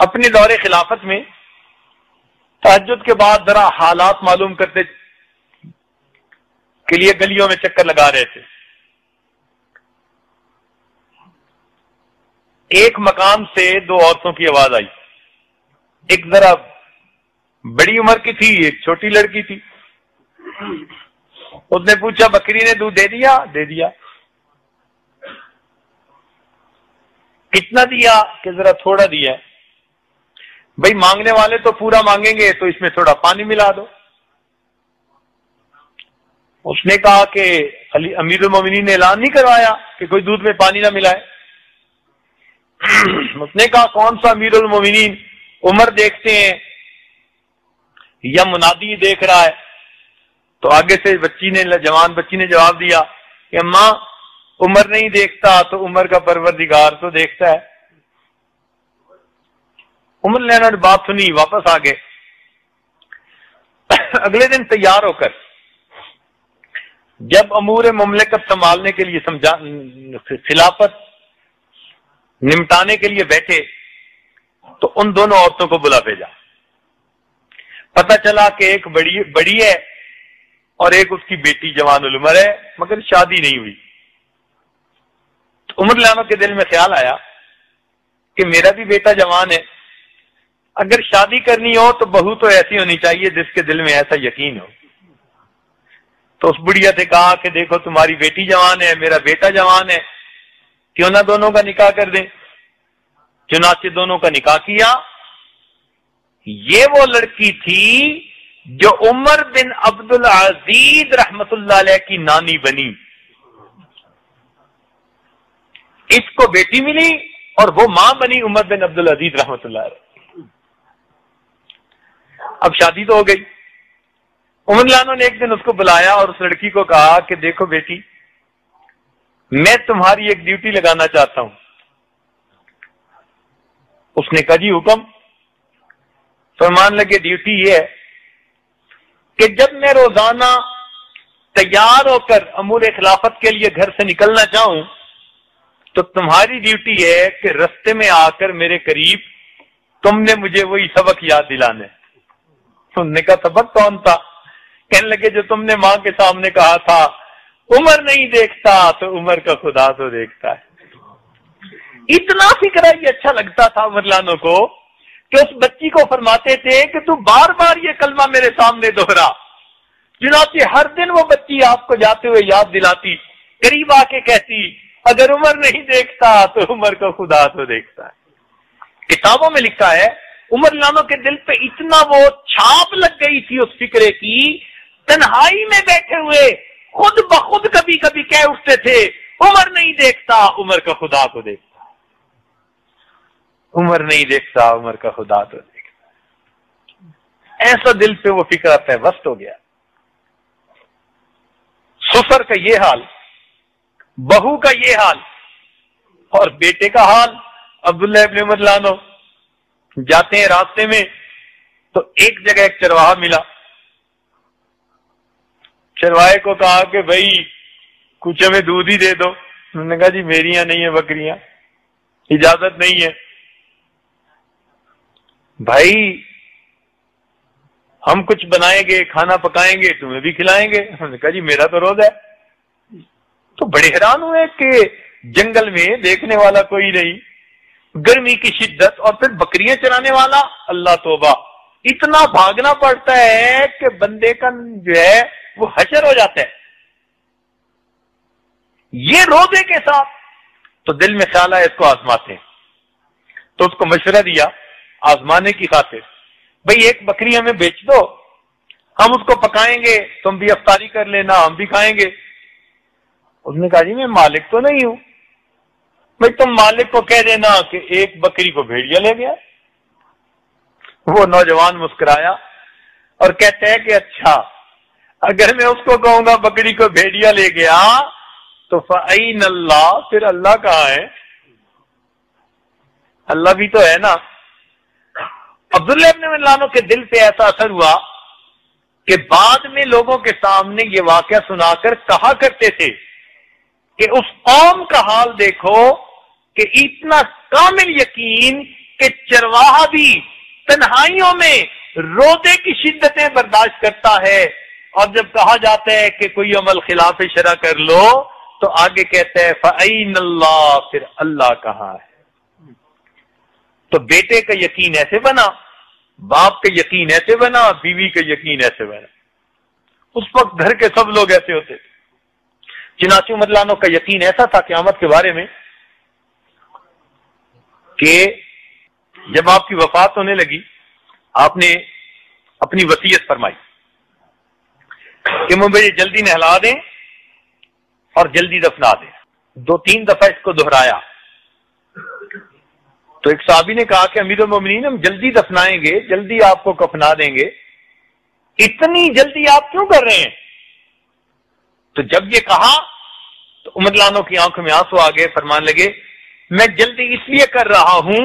अपने दौरे खिलाफत में तहजद के बाद जरा हालात मालूम करते के लिए गलियों में चक्कर लगा रहे थे। एक मकाम से दो औरतों की आवाज़ आई। एक जरा बड़ी उम्र की थी, एक छोटी लड़की थी। उसने पूछा, बकरी ने दूध दे दिया? दे दिया। कितना दिया? कि जरा थोड़ा दिया। भाई, मांगने वाले तो पूरा मांगेंगे तो इसमें थोड़ा पानी मिला दो। उसने कहा कि अली अमीर मोमिनी ने ऐलान नहीं करवाया कि कोई दूध में पानी ना मिलाए। उसने कहा, कौन सा अमीर मोमिनीन? उम्र देखते हैं, या मुनादी देख रहा है। तो आगे से बच्ची ने, जवान बच्ची ने जवाब दिया कि अम्मा, उम्र नहीं देखता तो उम्र का परवरदिगार तो देखता है। उम्र लेना ने बात सुनी, वापस आ गए। अगले दिन तैयार होकर, जब अमूर ममलिकत संभालने के लिए समझा, खिलाफत निमटाने के लिए बैठे तो उन दोनों औरतों को बुला भेजा। पता चला कि एक बड़ी बड़ी है और एक उसकी बेटी जवान उलमर है, मगर शादी नहीं हुई। तो उम्र लानो के दिल में ख्याल आया कि मेरा भी बेटा जवान है अगर शादी करनी हो तो बहू तो ऐसी होनी चाहिए जिसके दिल में ऐसा यकीन हो। तो उस बुढ़िया से कहा कि देखो तुम्हारी बेटी जवान है, मेरा बेटा जवान है। क्यों ना दोनों का निकाह कर दें? चुनाचे दोनों का निकाह किया। ये वो लड़की थी जो उमर बिन अब्दुल अज़ीज़ रहमतुल्लाह की नानी बनी। इसको बेटी मिली और वो माँ बनी उमर बिन अब्दुल अज़ीज़ रहमतुल्लाह अब शादी तो हो गई। उमर लानो ने एक दिन उसको बुलाया और उस लड़की को कहा कि देखो बेटी, मैं तुम्हारी एक ड्यूटी लगाना चाहता हूँ। उसने कहा, जी, हुक्म। फरमान लगे ड्यूटी ये है कि जब मैं रोज़ाना तैयार होकर अमूर खिलाफत के लिए घर से निकलना चाहूँ तो तुम्हारी ड्यूटी है कि रस्ते में आकर मेरे करीब तुमने मुझे वही सबक याद दिलाने सुनने का सबक कौन था? कहने लगे, जो तुमने माँ के सामने कहा था, उम्र नहीं देखता तो उम्र का खुदा तो देखता है। इतना फ़िक्र ये अच्छा लगता था उमरलानों को कि उस बच्ची को फरमाते थे कि तू बार बार ये कलमा मेरे सामने दोहरा। चुनाचे हर दिन वो बच्ची आपको जाते हुए याद दिलाती, करीब आके कहती, अगर उम्र नहीं देखता तो उम्र को खुदा तो देखता है। किताबों में लिखा है उमर लानों के दिल पे इतना वो छाप लग गई थी उस फिक्रे की, तन्हाई में बैठे हुए खुद ब खुद कभी कभी कह उठते थे, उम्र नहीं देखता, उम्र का खुदा को देखता। उम्र नहीं देखता, उम्र का खुदा तो देखता। ऐसा दिल पे वो फ़िक्र आता वस्त हो गया। सुसर का ये हाल, बहू का ये हाल, और बेटे का हाल अब्दुल्ला इब्न उमर लानो। जाते हैं रास्ते में तो एक जगह एक चरवाहा मिला। चरवाहे को कहा कि भाई, कुछ हमें दूध ही दे दो। उन्होंने कहा, जी, मेरिया नहीं है, बकरियाँ। इजाज़त नहीं है। भाई, हम कुछ बनाएँगे, खाना पकाएँगे, तुम्हें भी खिलाएँगे। उन्होंने कहा, जी, मेरा तो रोज है। तो बड़े हैरान हुए कि जंगल में देखने वाला कोई नहीं। गर्मी की शिद्दत और फिर बकरियाँ चराने वाला, अल्लाह तोबा। इतना भागना पड़ता है कि बंदे का जो है, वो हशर हो जाता है। ये रोज़े के साथ तो दिल में ख्याल है इसको आजमाते तो उसको मशवरा दिया, आजमाने की खातिर। भाई, एक बकरी हमें बेच दो। हम उसको पकाएँगे, तुम भी अफ्तारी कर लेना, हम भी खाएँगे। उसने कहा, जी, मैं मालिक तो नहीं हूँ। भाई तुम मालिक को कह देना कि एक बकरी को भेड़िया ले गया। वो नौजवान मुस्कुराया और कहते हैं कि अच्छा अगर मैं उसको कहूँगा बकरी को भेड़िया ले गया तो फ़ईन अल्लाह, फिर अल्लाह कहा है? अल्लाह भी तो है ना। अब्दुल्ला के दिल पे ऐसा असर हुआ कि बाद में लोगों के सामने ये वाक्य सुनाकर कहा करते थे कि उस कौम का हाल देखो कि इतना कामिल यकीन कि चरवाहा भी तन्हाइयों में रोदे की शिद्दतें बर्दाश्त करता है। और जब कहा जाता है कि कोई अमल खिलाफ शरा कर लो तो आगे कहते हैं फ़ैन अल्लाह फिर अल्लाह कहा है। तो बेटे का यकीन ऐसे बना, बाप का यकीन ऐसे बना, बीवी का यकीन ऐसे बना। उस वक्त घर के सब लोग ऐसे होते थे। चिनाची मदलानों का यकीन ऐसा था क्यामत के बारे में कि जब आपकी वफात होने लगी, आपने अपनी वसीयत फरमाई कि मुझे जल्दी नहला दें और जल्दी दफना दें। दो तीन दफ़ा इसको दोहराया। तो एक साहबी ने कहा कि अमीर मोमिन हम जल्दी दफनाएँगे, जल्दी आपको कफना देंगे। इतनी जल्दी आप क्यों कर रहे हैं? तो जब ये कहा तो उमरलानों की आँखों में आँसू आ गए, फरमान लगे मैं जल्दी इसलिए कर रहा हूँ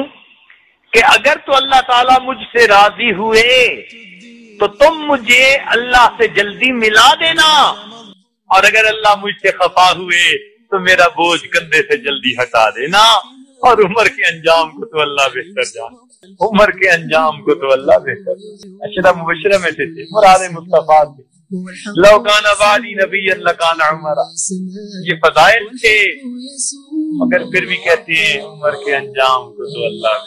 कि अगर तो अल्लाह ताला मुझसे राज़ी हुए तो तुम मुझे अल्लाह से जल्दी मिला देना। और अगर अल्लाह मुझसे खफा हुए तो मेरा बोझ कंधे से जल्दी हटा देना। और उम्र के अंजाम को तो अल्लाह बेहतर जान। उम्र के अंजाम को तो अल्लाह बेहतर अशरा मुबशरा में से थे मुराद मुस्तफ़ा थे। लौकान आबादी नबी लकान उमरा। ये फजाइल थे। मगर फिर भी कहते हैं उम्र के अंजाम को तो अल्लाह